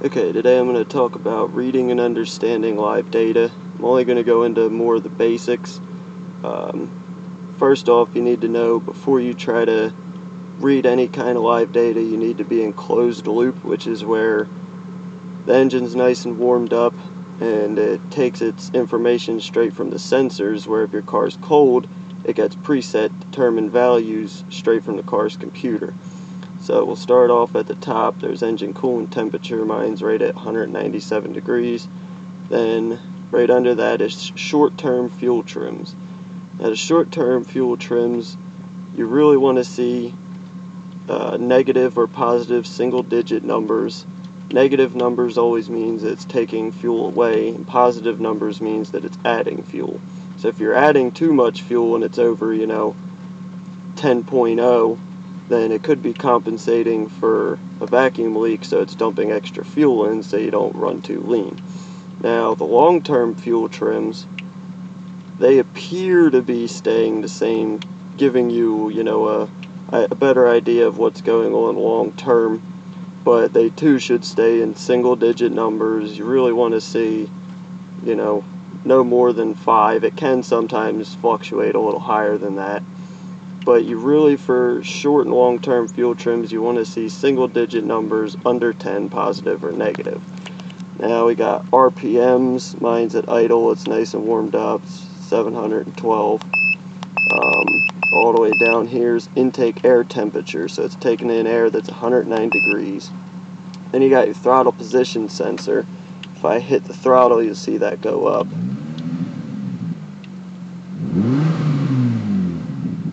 Okay, today I'm going to talk about reading and understanding live data. I'm only going to go into more of the basics. Um, first off, you need to know before you try to read any kind of live data, you need to be in closed loop, which is where the engine's nice and warmed up and it takes its information straight from the sensors, where if your car's cold, it gets preset determined values straight from the car's computer. So we'll start off at the top. There's engine coolant temperature. Mine's right at 197 degrees. Then right under that is short-term fuel trims. Now the short-term fuel trims, you really want to see uh, negative or positive single-digit numbers. Negative numbers always means it's taking fuel away, and positive numbers means that it's adding fuel. So if you're adding too much fuel and it's over, you know, 10.0, then it could be compensating for a vacuum leak so it's dumping extra fuel in so you don't run too lean. Now the long-term fuel trims, they appear to be staying the same, giving you, you know, a, a better idea of what's going on long term, but they too should stay in single digit numbers. You really want to see, you know, no more than five. It can sometimes fluctuate a little higher than that but you really for short and long term fuel trims you want to see single digit numbers under 10 positive or negative. Now we got RPMs mine's at idle it's nice and warmed up 712 um, all the way down here's intake air temperature so it's taking in air that's 109 degrees. Then you got your throttle position sensor. If I hit the throttle you'll see that go up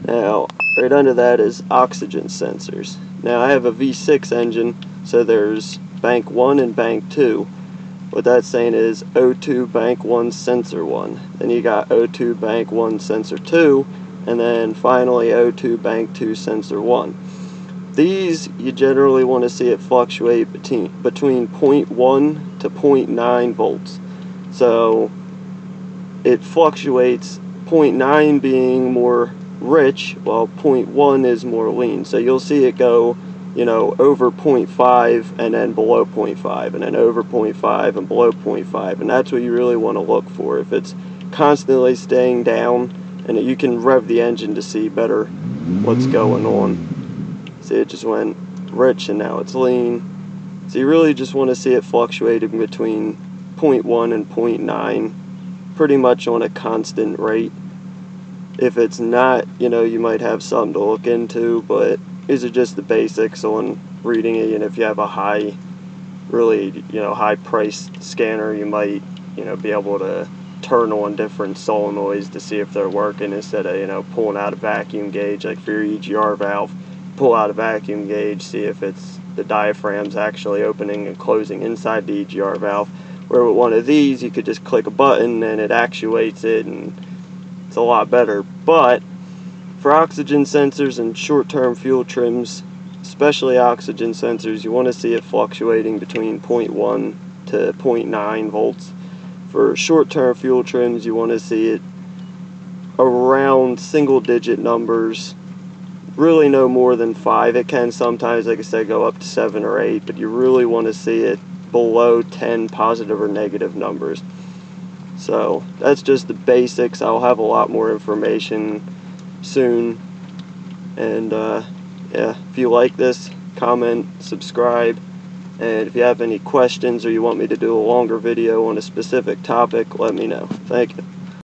Now, right under that is oxygen sensors. Now, I have a V6 engine, so there's bank 1 and bank 2. What that's saying is O2 bank 1 sensor 1. Then you got O2 bank 1 sensor 2, and then finally O2 bank 2 sensor 1. These, you generally want to see it fluctuate between, between 0.1 to 0.9 volts. So, it fluctuates 0.9 being more rich, while 0.1 is more lean. So you'll see it go, you know, over 0.5 and then below 0.5 and then over 0.5 and below 0.5. And that's what you really want to look for. If it's constantly staying down, and you can rev the engine to see better what's going on. See, it just went rich and now it's lean. So you really just want to see it fluctuating between 0.1 and 0.9 pretty much on a constant rate if it's not, you know, you might have something to look into, but these are just the basics on reading it. And if you have a high, really, you know, high price scanner, you might, you know, be able to turn on different solenoids to see if they're working instead of, you know, pulling out a vacuum gauge, like for your EGR valve, pull out a vacuum gauge, see if it's the diaphragm's actually opening and closing inside the EGR valve. Where with one of these, you could just click a button and it actuates it and it's a lot better. But for oxygen sensors and short-term fuel trims, especially oxygen sensors, you want to see it fluctuating between 0.1 to 0.9 volts. For short-term fuel trims, you want to see it around single-digit numbers, really no more than 5. It can sometimes, like I said, go up to 7 or 8, but you really want to see it below 10 positive or negative numbers. So that's just the basics. I'll have a lot more information soon. And uh, yeah, if you like this, comment, subscribe. And if you have any questions or you want me to do a longer video on a specific topic, let me know. Thank you.